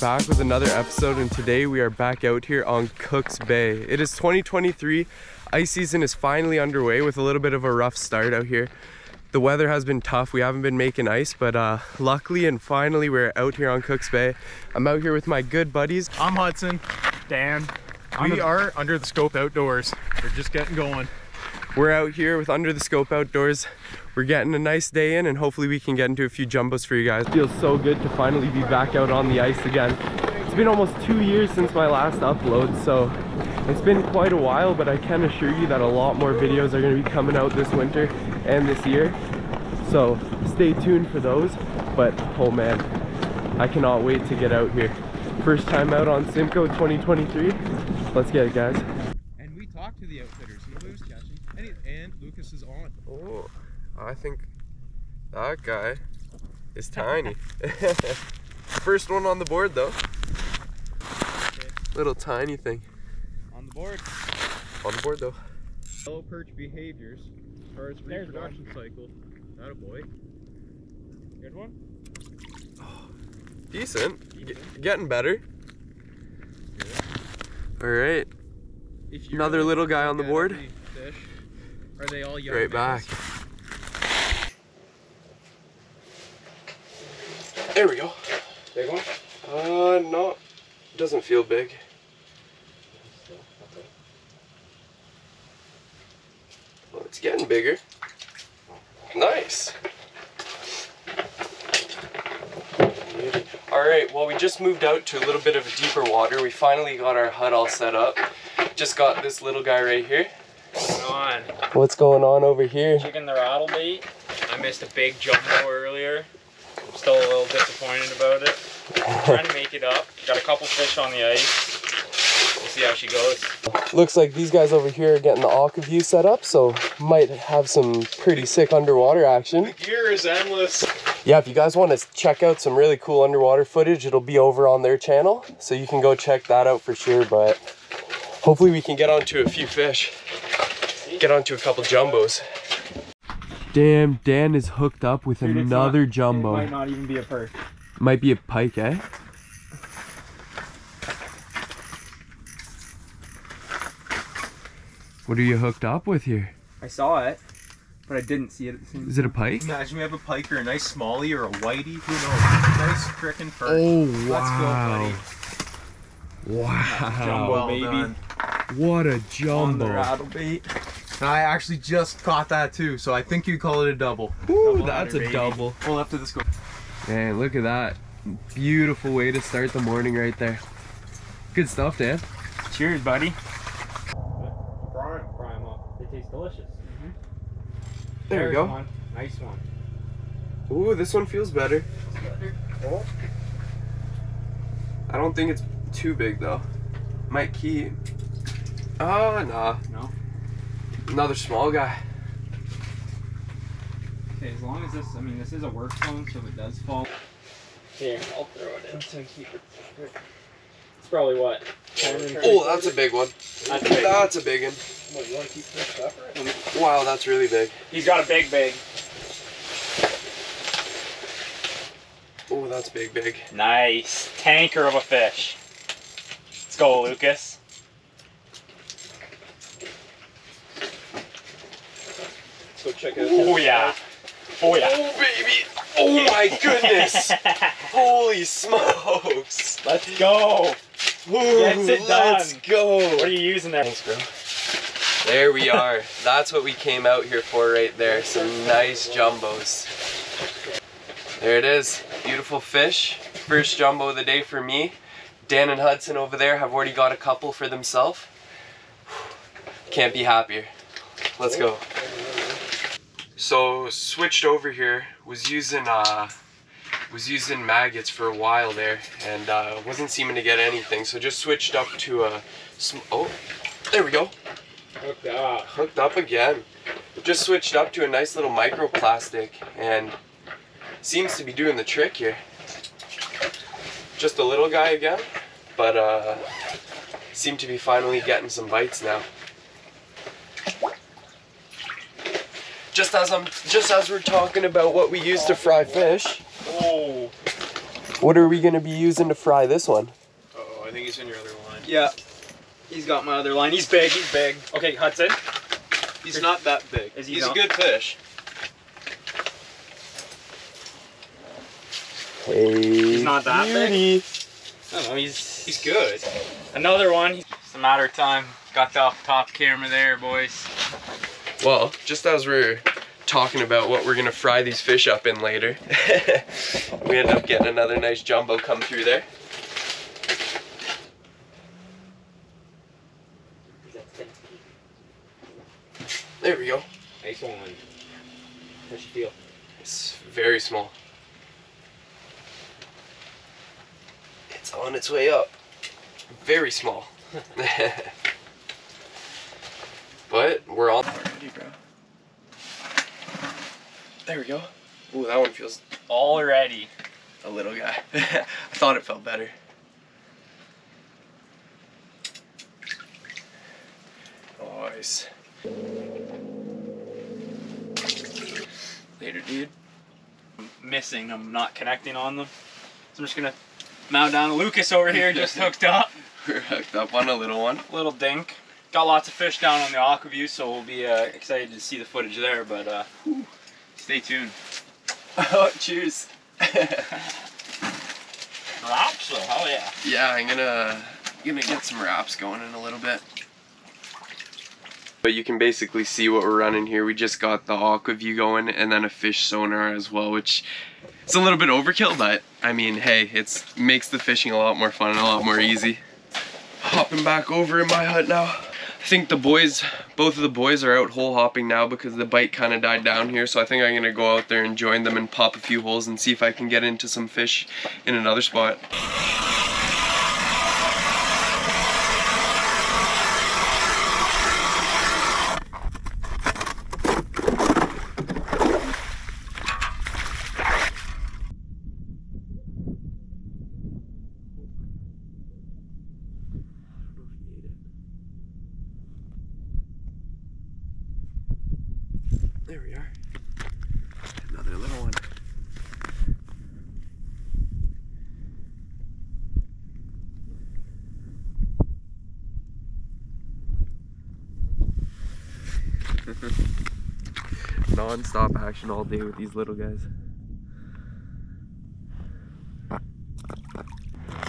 back with another episode and today we are back out here on Cooks Bay. It is 2023. Ice season is finally underway with a little bit of a rough start out here. The weather has been tough. We haven't been making ice, but uh, luckily and finally we're out here on Cooks Bay. I'm out here with my good buddies. I'm Hudson. Dan. We are under the scope outdoors. We're just getting going. We're out here with Under the Scope Outdoors. We're getting a nice day in and hopefully we can get into a few jumbos for you guys. It Feels so good to finally be back out on the ice again. It's been almost two years since my last upload, so it's been quite a while, but I can assure you that a lot more videos are gonna be coming out this winter and this year. So stay tuned for those, but oh man, I cannot wait to get out here. First time out on Simcoe 2023. Let's get it guys. And we talked to the outfitters. Nobody was catching. And, Lucas is on. Oh, I think that guy is tiny. First one on the board though. Little tiny thing. On the board. On the board though. Yellow perch behaviors as far as There's reproduction cycle. Not a boy. Good one. Oh, Decent. G- getting better. Alright, If Another really little guy on the look at board. Every Fish, are they all young right males? back. There we go. Big one. Uh, no, doesn't feel big. Well, it's getting bigger. Nice. All right, well, we just moved out to a little bit of a deeper water. We finally got our hut all set up. Just got this little guy right here. On. What's going on over here? Chicken the rattle bait. I missed a big jumbo earlier. I'm still a little disappointed about it. Trying to make it up. Got a couple fish on the ice. We'll see how she goes. Looks like these guys over here are getting the Aqua-Vu set up, so might have some pretty sick underwater action. The gear is endless. Yeah, if you guys want to check out some really cool underwater footage, it'll be over on their channel, so you can go check that out for sure. But hopefully, we can get onto a few fish, get onto a couple jumbos. Damn, Dan is hooked up with Dude, another not- It jumbo. might not even be a perch. Might be a pike, eh? What are you hooked up with here? I saw it, but I didn't see it at the same Is it a pike? Imagine we have a pike or a nice smallie or a whitey. Who knows? Nice frickin' perch. Oh Let's go, wow! Wow! Jumbo Well baby. done. What a jumbo. On the jumbo! rattle bait. I actually just caught that too, so I think you call it a double. Ooh, Double that's under, a baby. double. Pull up to the scope. Man, look at that! Beautiful way to start the morning right there. Good stuff, Dan. Cheers, buddy. Fry them up. They taste delicious. Mm-hmm. There we There's go. One. Nice one. Ooh, this one feels better. Oh. I don't think it's too big though. Might keep. Oh, nah. No. Another small guy. Okay, as long as this, I mean, this is a work phone, so if it does fall. Here, I'll throw it in to keep it. It's probably what? Oh, that's a big one. That's a big one. That's a big one. What, you want to keep this separate? Wow, that's really big. He's got a big, big. Oh, that's big, big. Nice. Tanker of a fish. Let's go, Lucas. Let's go check it out. Oh, yeah. Oh, yeah. Oh, baby. Oh my goodness. Holy smokes. Let's go. Ooh, Gets it let's done. go. What are you using there? Thanks, bro. There we are. That's what we came out here for right there. Some nice jumbos. There it is. Beautiful fish. First jumbo of the day for me. Dan and Hudson over there have already got a couple for themselves. Can't be happier. Let's go. So switched over here. Was using uh was using maggots for a while there and uh, wasn't seeming to get anything. So just switched up to a oh there we go Hooked up. hooked up again. Just switched up to a nice little microplastic and seems to be doing the trick here. Just a little guy again, but uh, seem to be finally getting some bites now. Just as I'm, just as we're talking about what we use to fry fish. Oh. What are we gonna be using to fry this one? Oh, I think he's in your other line. Yeah. He's got my other line. He's big. He's big. Okay, Hudson. He's not that big. Is he he's not? a good fish. Hey, He's not that big? I don't know. He's He's good. another one. It's a matter of time. Got the top camera there, boys. Well, just as we're talking about what we're gonna fry these fish up in later, we end up getting another nice jumbo come through there. There we go. Nice one. How's you feel? It's very small. It's on its way up. Very small. but we're all ready, bro. There we go. Ooh, that one feels Already. a little guy. I thought it felt better. Nice. Later, dude. Missing. I'm not connecting on them. So I'm just gonna mount down. Lucas over here just hooked up. We're hooked up on a little one. Little dink. Got lots of fish down on the Aqua-Vu, so we'll be uh, excited to see the footage there. But uh, stay tuned. Oh, cheers. Wraps, so hell yeah. Yeah, I'm gonna gonna get some wraps going in a little bit. But you can basically see what we're running here. We just got the Aqua-Vu going and then a fish sonar as well, which is a little bit overkill, but I mean, hey, it's makes the fishing a lot more fun and a lot more easy. Hopping back over in my hut now. I think the boys, both of the boys are out hole hopping now because the bite kind of died down here. So I think I'm gonna go out there and join them and pop a few holes and see if I can get into some fish in another spot. There we are. Another little one. Non-stop action all day with these little guys.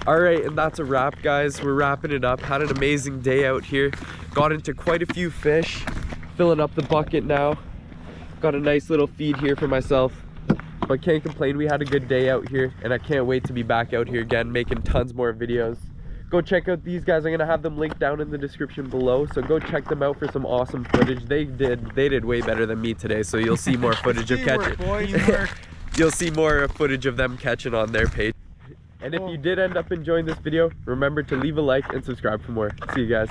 All right, and that's a wrap, guys. We're wrapping it up. Had an amazing day out here. Got into quite a few fish. Filling up the bucket now. Got a nice little feed here for myself. But can't complain, we had a good day out here and I can't wait to be back out here again making tons more videos. Go check out these guys, I'm gonna have them linked down in the description below. So go check them out for some awesome footage. They did they did way better than me today, so you'll see more footage of catching. you'll see more footage of them catching on their page. And if you did end up enjoying this video, remember to leave a like and subscribe for more. See you guys.